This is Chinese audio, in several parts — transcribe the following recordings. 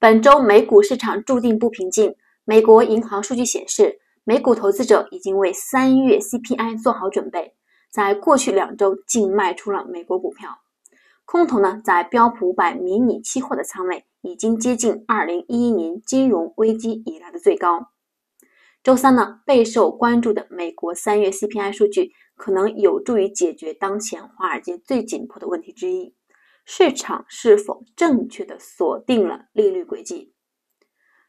本周美股市场注定不平静。美国银行数据显示，美股投资者已经为三月 CPI 做好准备，在过去两周净卖出了美国股票。空头呢，在标普五百迷你期货的仓位已经接近二零一一年金融危机以来的最高。周三呢，备受关注的美国三月 CPI 数据可能有助于解决当前华尔街最紧迫的问题之一。市场是否正确的锁定了利率轨迹？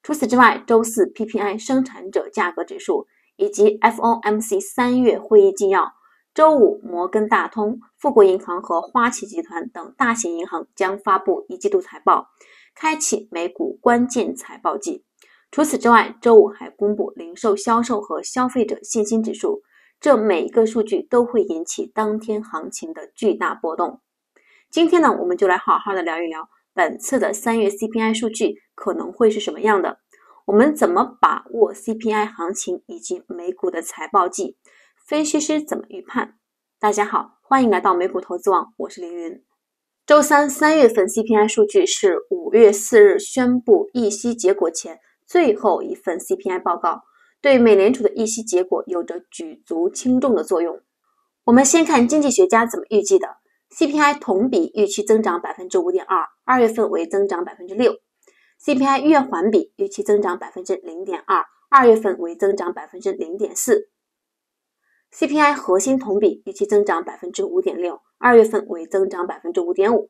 除此之外，周四 PPI 生产者价格指数以及 FOMC 三月会议纪要，周五摩根大通、富国银行和花旗集团等大型银行将发布一季度财报，开启美股关键财报季。除此之外，周五还公布零售销售和消费者信心指数，这每一个数据都会引起当天行情的巨大波动。今天呢，我们就来好好的聊一聊本次的三月 CPI 数据可能会是什么样的，我们怎么把握 CPI 行情以及美股的财报季，分析师怎么预判？大家好，欢迎来到美股投资网，我是凌云。周三三月份 CPI 数据是五月四日宣布议息结果前最后一份 CPI 报告，对美联储的议息结果有着举足轻重的作用。我们先看经济学家怎么预计的。CPI 同比预期增长百分之五点二，二月份为增长百分之六。CPI 月环比预期增长百分之零点二，二月份为增长百分之零点四。CPI 核心同比预期增长百分之五点六，二月份为增长百分之五点五。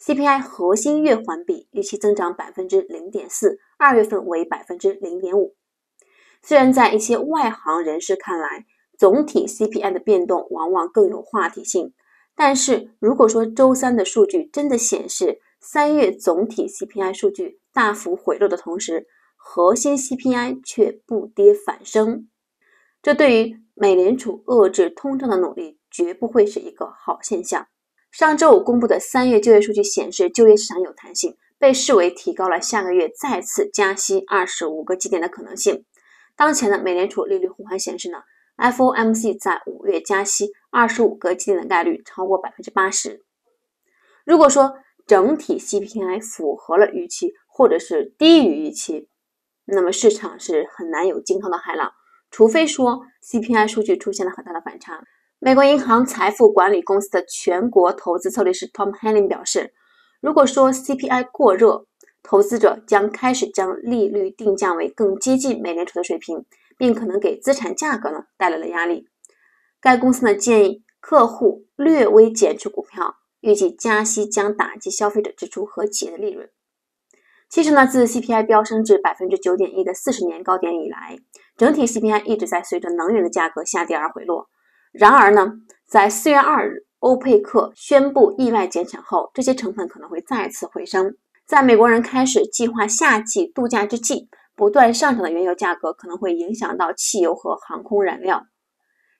CPI 核心月环比预期增长百分之零点四，二月份为百分之零点五。虽然在一些外行人士看来，总体 CPI 的变动往往更有话题性。但是，如果说周三的数据真的显示三月总体 CPI 数据大幅回落的同时，核心 CPI 却不跌反升，这对于美联储遏制通胀的努力绝不会是一个好现象。上周五公布的三月就业数据显示，就业市场有弹性，被视为提高了下个月再次加息二十五个基点的可能性。当前的美联储利率互换显示呢？FOMC 在五月加息二十五个基点的概率超过百分之八十。如果说整体 CPI 符合了预期，或者是低于预期，那么市场是很难有惊涛的海浪，除非说 CPI 数据出现了很大的反差。美国银行财富管理公司的全国投资策略师 Tom Henning 表示，如果说 CPI 过热，投资者将开始将利率定价为更接近美联储的水平。并可能给资产价格呢带来了压力。该公司呢建议客户略微减持股票，预计加息将打击消费者支出和企业的利润。其实呢，自 CPI 飙升至百分之九点一的四十年高点以来，整体 CPI 一直在随着能源的价格下跌而回落。然而呢，在四月二日欧佩克宣布意外减产后，这些成分可能会再次回升。在美国人开始计划夏季度假之际。不断上涨的原油价格可能会影响到汽油和航空燃料。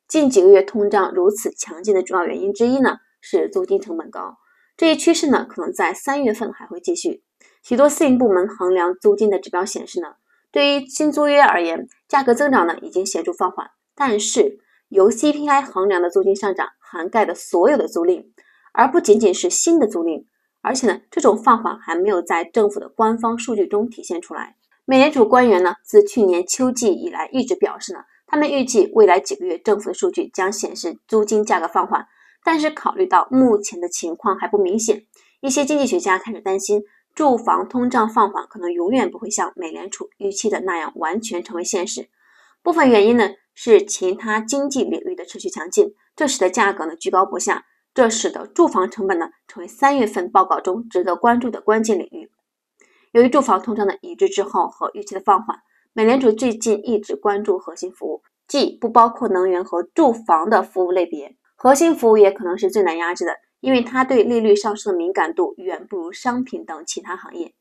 近几个月通胀如此强劲的主要原因之一呢，是租金成本高。这一趋势呢，可能在三月份还会继续。许多私营部门衡量租金的指标显示呢，对于新租约而言，价格增长呢已经显著放缓。但是由 CPI 衡量的租金上涨涵盖的所有的租赁，而不仅仅是新的租赁。而且呢，这种放缓还没有在政府的官方数据中体现出来。美联储官员呢，自去年秋季以来一直表示呢，他们预计未来几个月政府的数据将显示租金价格放缓。但是考虑到目前的情况还不明显，一些经济学家开始担心，住房通胀放缓可能永远不会像美联储预期的那样完全成为现实。部分原因呢是其他经济领域的持续强劲，这使得价格呢居高不下，这使得住房成本呢成为三月份报告中值得关注的关键领域。由于住房通胀的已知之后和预期的放缓，美联储最近一直关注核心服务，即不包括能源和住房的服务类别。核心服务业可能是最难压制的，因为它对利率上升的敏感度远不如商品等其他行业。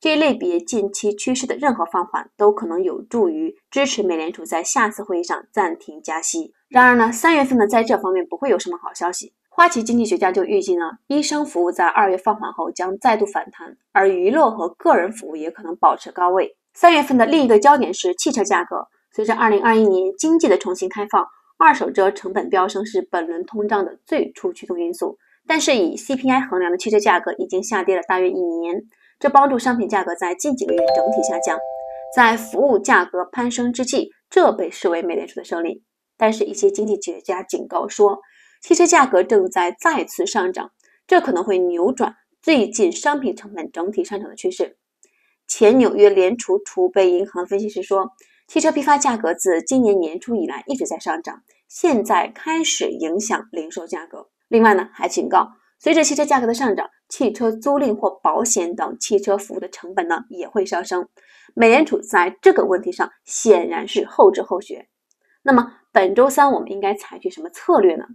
这一类别近期趋势的任何放缓，都可能有助于支持美联储在下次会议上暂停加息。然而呢，三月份呢，在这方面不会有什么好消息。花旗经济学家就预计呢，医生服务在二月放缓后将再度反弹，而娱乐和个人服务也可能保持高位。三月份的另一个焦点是汽车价格。随着二零二一年经济的重新开放，二手车成本飙升是本轮通胀的最初驱动因素。但是以 CPI 衡量的汽车价格已经下跌了大约一年，这帮助商品价格在近几个月整体下降。在服务价格攀升之际，这被视为美联储的胜利。但是，一些经济学家警告说，汽车价格正在再次上涨，这可能会扭转最近商品成本整体上涨的趋势。前纽约联储储备银行分析师说，汽车批发价格自今年年初以来一直在上涨，现在开始影响零售价格。另外呢，还警告，随着汽车价格的上涨，汽车租赁或保险等汽车服务的成本呢也会上升。美联储在这个问题上显然是后知后觉。那么本周三我们应该采取什么策略呢？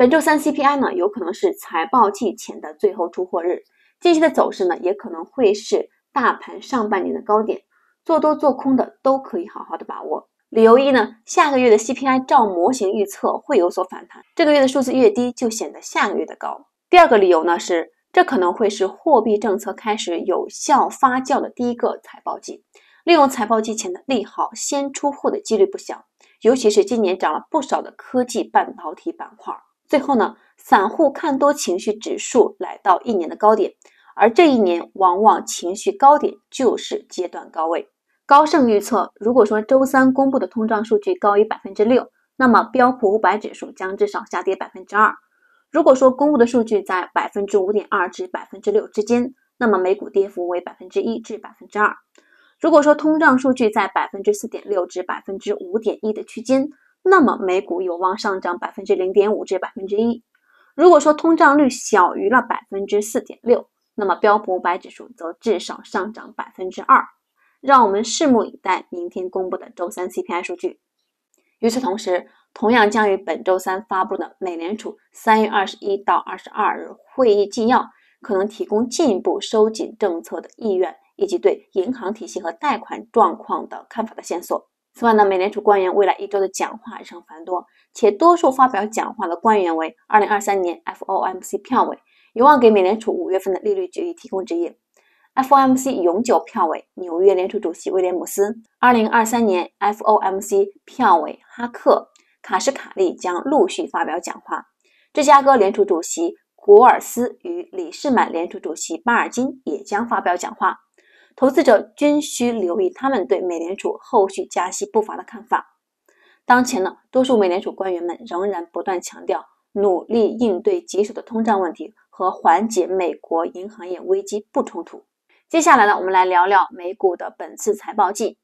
本周三 CPI 呢有可能是财报季前的最后出货日，近期的走势呢也可能会是大盘上半年的高点，做多做空的都可以好好的把握。理由一呢，下个月的 CPI 照模型预测会有所反弹，这个月的数字越低，就显得下个月的高。第二个理由呢是。这可能会是货币政策开始有效发酵的第一个财报季，利用财报季前的利好先出货的几率不小，尤其是今年涨了不少的科技半导体板块。最后呢，散户看多情绪指数来到一年的高点，而这一年往往情绪高点就是阶段高位。高盛预测，如果说周三公布的通胀数据高于百分之六，那么标普五百指数将至少下跌百分之二。如果说公布的数据在百分之五点二至百分之六之间，那么美股跌幅为百分之一至百分之二。如果说通胀数据在百分之四点六至百分之五点一的区间，那么美股有望上涨百分之零点五至百分之一。如果说通胀率小于了百分之四点六，那么标普五百指数则至少上涨百分之二。让我们拭目以待明天公布的周三 CPI 数据。与此同时，同样将于本周三发布的美联储三月二十一到二十二日会议纪要，可能提供进一步收紧政策的意愿，以及对银行体系和贷款状况的看法的线索。此外呢，美联储官员未来一周的讲话日程繁多，且多数发表讲话的官员为二零二三年 FOMC 票委，有望给美联储五月份的利率决议提供指引。FOMC 永久票委纽约联储主席威廉姆斯，二零二三年 FOMC 票委哈克。卡什卡利将陆续发表讲话，芝加哥联储主席古尔斯与里士满联储主席巴尔金也将发表讲话。投资者均需留意他们对美联储后续加息步伐的看法。当前呢，多数美联储官员们仍然不断强调努力应对棘手的通胀问题和缓解美国银行业危机不冲突。接下来呢，我们来聊聊美股的本次财报季。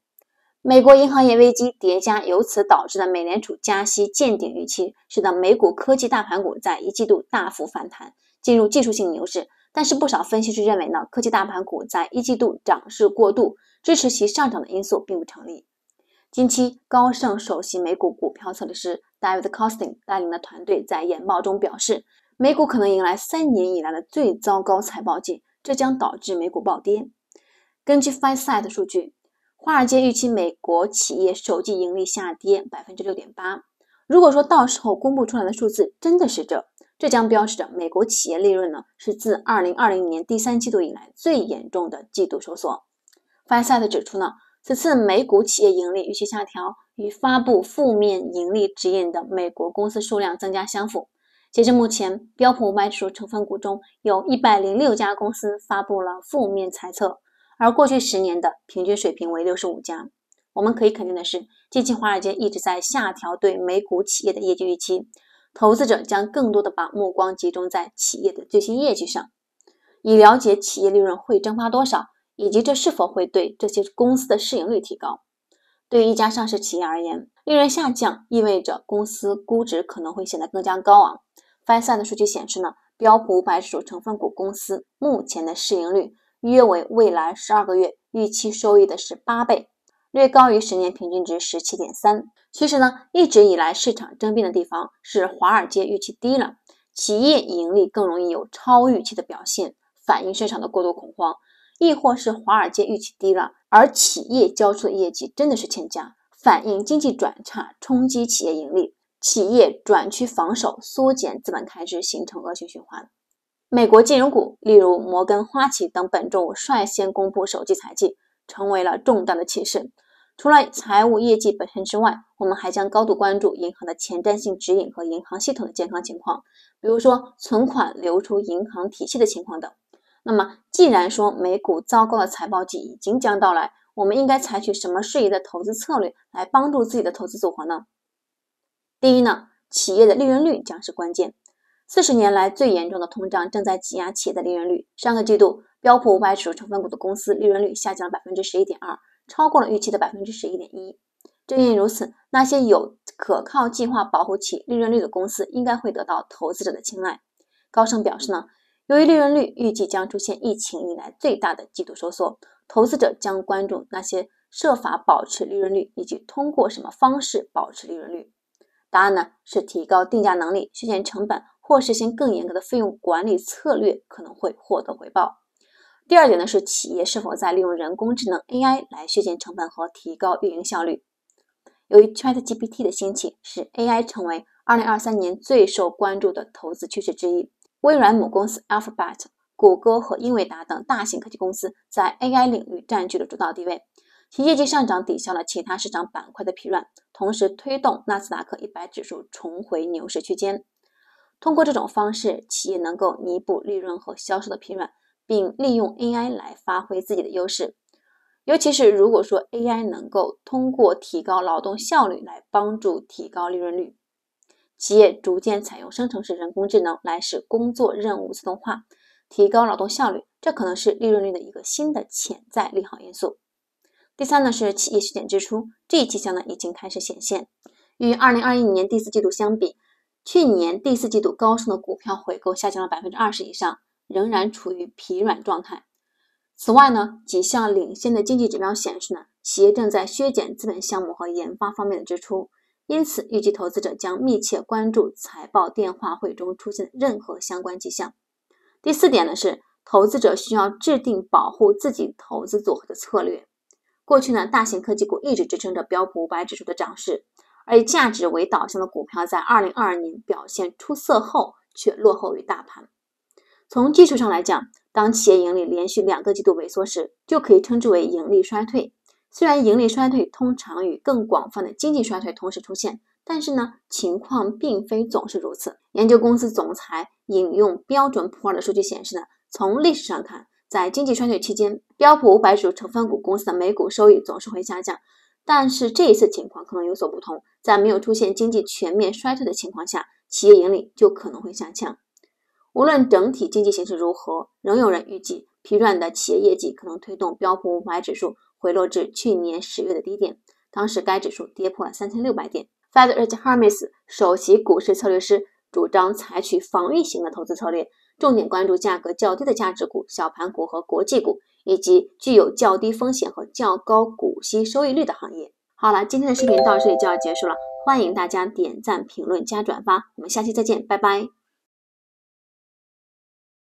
美国银行业危机叠加，由此导致的美联储加息见顶预期，使得美股科技大盘股在一季度大幅反弹，进入技术性牛市。但是，不少分析师认为呢，科技大盘股在一季度涨势过度，支持其上涨的因素并不成立。近期，高盛首席美股股票策略师 David Costing 带领的团队在研报中表示，美股可能迎来三年以来的最糟糕财报季，这将导致美股暴跌。根据 FireSide 数据。华尔街预期美国企业首季盈利下跌百分之六点八。如果说到时候公布出来的数字真的是这，这将标志着美国企业利润呢是自二零二零年第三季度以来最严重的季度收缩。Fireside 指出呢，此次美股企业盈利预期下调与发布负面盈利指引的美国公司数量增加相符。截至目前，标普五百指数成分股中有一百零六家公司发布了负面猜测。而过去十年的平均水平为六十五家。我们可以肯定的是，近期华尔街一直在下调对美股企业的业绩预期，投资者将更多的把目光集中在企业的最新业绩上，以了解企业利润会蒸发多少，以及这是否会对这些公司的市盈率提高。对于一家上市企业而言，利润下降意味着公司估值可能会显得更加高昂。f s 的数据显示呢，标普五百指数成分股公司目前的市盈率。约为未来十二个月预期收益的十八倍，略高于十年平均值十七点三。其实呢，一直以来市场争辩的地方是华尔街预期低了，企业盈利更容易有超预期的表现，反映市场的过度恐慌；亦或是华尔街预期低了，而企业交出的业绩真的是欠佳，反映经济转差，冲击企业盈利，企业转趋防守，缩减资本开支，形成恶性循环。美国金融股，例如摩根、花旗等，本周五率先公布首季财季，成为了重大的启示。除了财务业绩本身之外，我们还将高度关注银行的前瞻性指引和银行系统的健康情况，比如说存款流出银行体系的情况等。那么，既然说美股糟糕的财报季已经将到来，我们应该采取什么适宜的投资策略来帮助自己的投资组合呢？第一呢，企业的利润率将是关键。四十年来最严重的通胀正在挤压企业的利润率。上个季度，标普五百指数成分股的公司利润率下降了百分之十一点二，超过了预期的百分之十一点一。正因如此，那些有可靠计划保护其利润率的公司应该会得到投资者的青睐。高盛表示呢，由于利润率预计将出现疫情以来最大的季度收缩，投资者将关注那些设法保持利润率以及通过什么方式保持利润率。答案呢是提高定价能力、削减成本。或实行更严格的费用管理策略，可能会获得回报。第二点呢，是企业是否在利用人工智能 AI 来削减成本和提高运营效率。由于 ChatGPT 的兴起，使 AI 成为2023年最受关注的投资趋势之一。微软母公司 Alphabet、谷歌和英伟达等大型科技公司在 AI 领域占据了主导地位，其业绩上涨抵消了其他市场板块的疲软，同时推动纳斯达克100指数重回牛市区间。通过这种方式，企业能够弥补利润和销售的疲软，并利用 AI 来发挥自己的优势。尤其是如果说 AI 能够通过提高劳动效率来帮助提高利润率，企业逐渐采用生成式人工智能来使工作任务自动化，提高劳动效率，这可能是利润率的一个新的潜在利好因素。第三呢是企业削减支出，这一迹象呢已经开始显现，与二零二一年第四季度相比。去年第四季度高盛的股票回购下降了百分之二十以上，仍然处于疲软状态。此外呢，几项领先的经济指标显示呢，企业正在削减资本项目和研发方面的支出。因此，预计投资者将密切关注财报电话会中出现的任何相关迹象。第四点呢是，投资者需要制定保护自己投资组合的策略。过去呢，大型科技股一直支撑着标普五百指数的涨势。而以价值为导向的股票在二零二二年表现出色后，却落后于大盘。从技术上来讲，当企业盈利连续两个季度萎缩时，就可以称之为盈利衰退。虽然盈利衰退通常与更广泛的经济衰退同时出现，但是呢，情况并非总是如此。研究公司总裁引用标准普尔的数据显示呢，从历史上看，在经济衰退期间，标普五百指数成分股公司的每股收益总是会下降。但是这一次情况可能有所不同，在没有出现经济全面衰退的情况下，企业盈利就可能会下降。无论整体经济形势如何，仍有人预计疲软的企业业绩可能推动标普五百指数回落至去年十月的低点，当时该指数跌破了三千六百点。Fed Rich Hermes 首席股市策略师主张采取防御型的投资策略，重点关注价格较低的价值股、小盘股和国际股。以及具有较低风险和较高股息收益率的行业。好了，今天的视频到这里就要结束了，欢迎大家点赞、评论、加转发，我们下期再见，拜拜。